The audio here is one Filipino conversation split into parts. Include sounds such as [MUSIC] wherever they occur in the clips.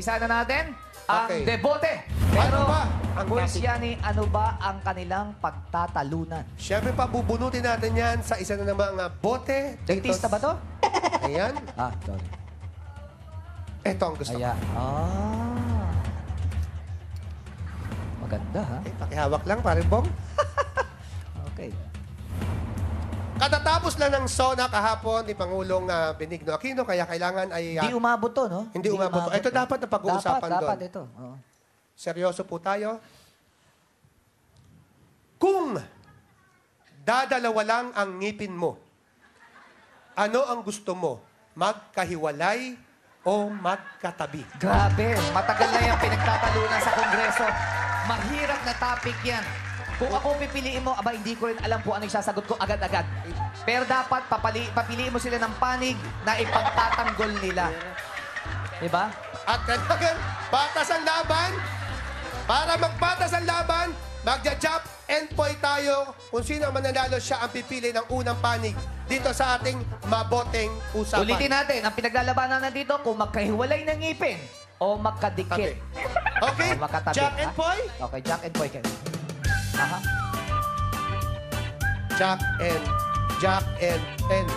umpisa na natin ang Okay. debote. Pero, Ano ba ang? Yani, ano ba ang kanilang pagtatalunan? Siyempre pa, bubunutin natin yan sa isa na namang uh, bote. Dentista ba to? [LAUGHS] Ayan. Ah, sorry. Ito ang gusto ko. Ayan. Ah. Maganda, ha? Okay, pakihawak lang, parin bong. [LAUGHS] Okay. Katatapos lang ng SONA kahapon ni Pangulong ah, Benigno Aquino, kaya kailangan ay... ah, Hindi umabot to, no? Hindi umabot to. Ito dapat na pag-uusapan dapat, Dapat doon. ito. Oo. seryoso po tayo. Kung dadalawa lang ang ngipin mo, ano ang gusto mo? Magkahiwalay o magkatabi? Grabe, matagal na yung pinagtatalunan sa Kongreso. Mahirap na topic yan. Kung ako pipiliin mo, aba, hindi ko rin alam kung ano yung sasagot ko agad-agad. Pero dapat papali, papiliin mo sila ng panig na ipagtatanggol nila. Diba? At kailangan, patas ang laban. Para magpatas ang laban, magja-jump and point tayo. Kung sino ang mananalo, siya ang pipili ng unang panig dito sa ating maboteng usapan. Ulitin natin, ang pinaglalabanan na dito, kung magkahiwalay ng ngipin o Tabi. magkadikit. Okay? O magkatabi. Jack and ha? Poy? Okay, Jack and. Ken. Aha. Jack and Jack and and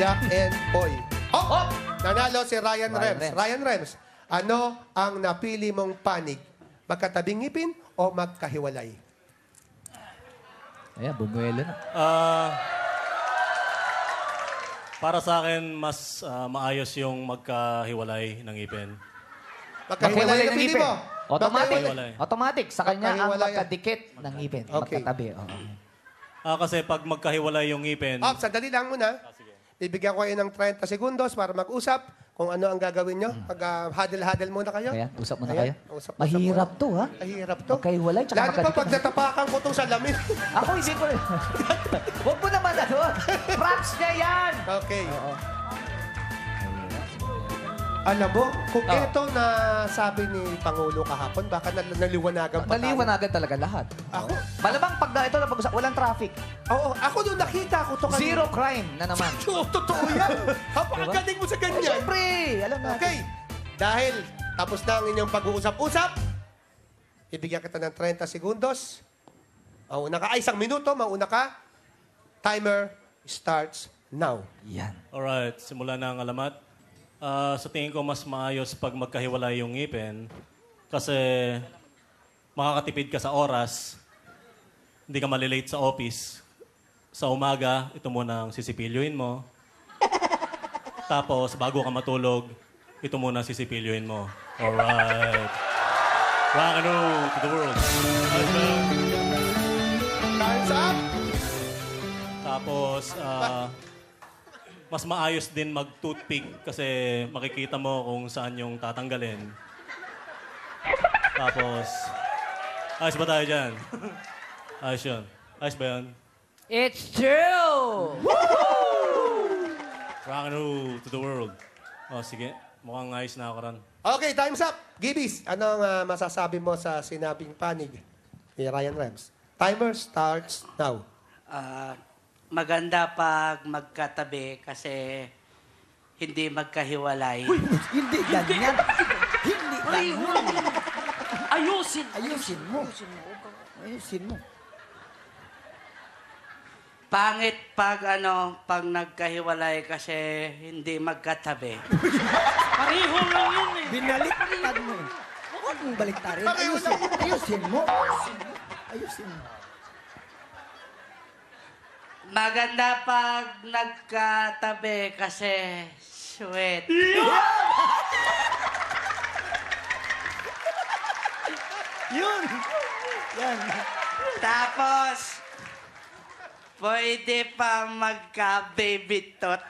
Jack and Poy. Oh! Oh! Nanalo si Ryan, Ryan Rems. Rems. Ryan Rems, ano ang napili mong panig? Magkatabing ngipin o magkahiwalay? Ayan, bumuelo na. Ah, para sa akin, mas ah, maayos yung magkahiwalay ng ngipin. Magkahiwalay na pili mo? Automatic. Magkahiwalay. Automatic. Sa kanya ang Magkahiwalay. magkadikit ng ngipin. Okay. Magkatabi. Oo. Ah, kasi pag magkahiwalay yung ngipin, Oh, sandali lang muna. Bibigyan ko kayo ng 30 segundos para mag-usap kung ano ang gagawin nyo. Pag ah, huddle-huddle muna kayo. Kaya, usap muna Ayan, kayo. usap- usap Mahirap muna. to, ha? Mahirap to. Magkahiwalay, tsaka Lalo pa magkadikit. pag natapakan ko itong salamin. [LAUGHS] Ako, hindi ko rin. [LAUGHS] Huwag mo naman ano. Props niya yan. okay. Alam mo, kung Oh. ito na sabi ni Pangulo kahapon, baka nal- naliwanagan pa tayo. Naliwanagan talaga lahat. Ako? Malamang pag na ito na pag walang traffic. Oo, ako nung nakita ko to kanina. Zero crime na naman. [LAUGHS] Oo, totoo yan. [LAUGHS] Napakagaling mo sa Eh, ganyan. Siyempre, alam natin. Okay, dahil tapos na ang inyong pag-uusap-usap, ibigyan kita ng 30 segundos. Mauna ka, ay isang minuto, mauna ka. Timer starts now. Yan. alright, simula na ang alamat. Ah, sa tingin ko, mas maayos pag magkahiwalay yung ngipin. Kasi makakatipid ka sa oras, hindi ka malilate sa office. Sa umaga, ito muna ang sisipilyoin mo. [LAUGHS] Tapos, bago ka matulog, ito muna ang sisipilyoin mo. Alright. Rock and roll to the world. Time's up! Tapos, ah, mas maayos din mag-toothpick kasi makikita mo kung saan yung tatanggalin. Tapos, ayos ba tayo dyan? [LAUGHS] ayos yun. Ayos ba yun? It's true! Rock and roll to the world. Oh, sige. Mukhang ayos na ako ron. Okay, time's up. Gibis, anong ah, masasabi mo sa sinabing panig ni Ryan Rems? Timer starts now. Ah, maganda pag magkatabi kasi hindi magkahiwalay. Hindi ganyan. Hindi ganyan. Ayusin! Ayusin mo. Ayusin mo. Pangit pag ano, pag nagkahiwalay kasi hindi magkatabi. Pareho lang yun eh. Binaliktad mo. Huwag mong baliktarin. Ayusin, ayusin mo. Ayusin mo. Maganda pag nagkatabi kasi sweet. Yun. Yan. Tapos, pwede pa magka-baby tot.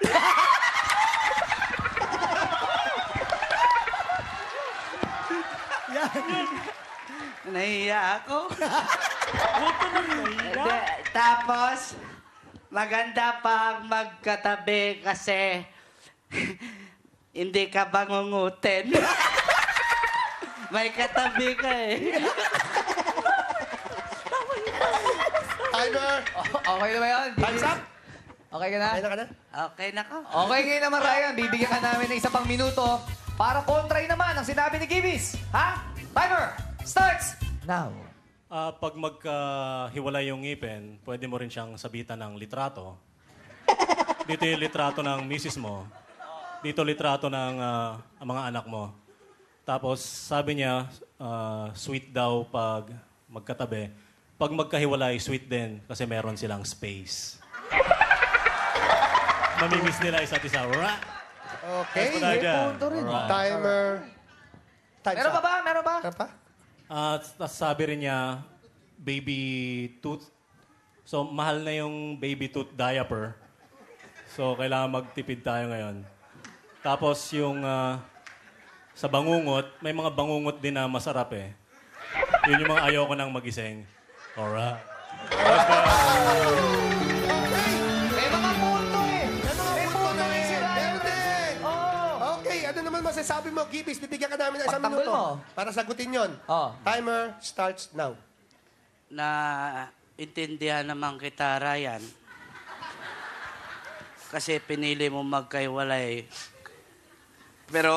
Yan. Nahiya ako. [LAUGHS] Nahiya. De, tapos, maganda pag magkatabi kasi [LAUGHS] hindi ka bangungutin. [LAUGHS] May katabi ka eh. Timer! Okay na ba yun? Time's up! Okay ka na? Kaya na ka na? Okay na ka. Okay ngayon naman, Ryan. Bibigyan ka namin ng isa pang minuto para kontray naman ang sinabi ni Gibis. Ha? Timer starts now. Ah, pag magkahiwalay yung ngipin, pwede mo rin siyang sabitan ng litrato. Dito yung litrato ng misis mo. Dito litrato ng ah, ang mga anak mo. Tapos sabi niya, ah, sweet daw pag magkatabi. Pag magkahiwalay, sweet din kasi meron silang space. Mamimiss nila isa't isa. Ra! Okay. Wala dyan. punto rin. Alright. Timer. Time's Meron pa up. ba? Meron ba? Meron pa? At tas sabi rin niya, baby tooth. So, mahal na yung baby tooth diaper. So, kailangan magtipid tayo ngayon. Tapos yung ah, sa bangungot, may mga bangungot din na masarap eh. Yun yung mga ayoko nang magising. Alright. Masasabi mo, Gibis? Bibigyan ka namin ng isang Pagtanggol minuto mo. para sagutin yon. Oh. Timer starts now. Na intindihan naman kita, Ryan. Kasi pinili mo magkaiwalay. Pero...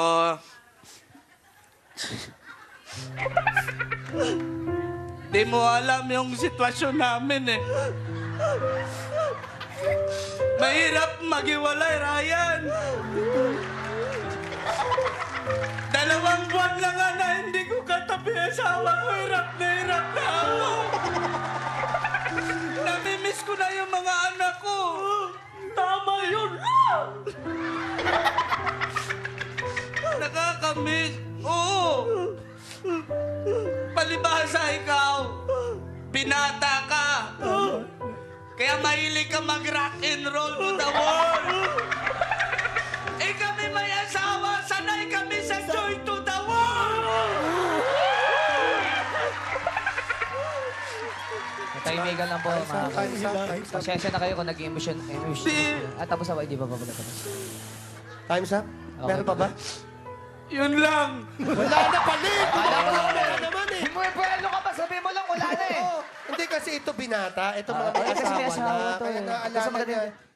Di mo alam yung sitwasyon namin eh. Mahirap maghiwalay, Ryan. Ang asawa ko. Hirap na hirap na ako. [LAUGHS] Namimiss ko na yung mga anak ko. Tama yun. [LAUGHS] Nakakamiss. Oo. Palibhasa ikaw. Binata ka. Kaya mahilig ka mag-rock and roll to the world. Matahimikan lang po, mga Time's up, time's up. Pasensya na kayo kung nag-emotion. emotion. At tapos na ba? Hindi pa pa pala tapos. Time's up. Meron pa ba? Yun lang. Wala na palit! Wala pa Wala naman. eh. Humuepuelo ka pa, sabi mo lang wala na eh. Hindi kasi ito binata, ito mga Ah, may kasi may asawa asawa na. to Kaya eh. naalala Kasi maganda niya. yun.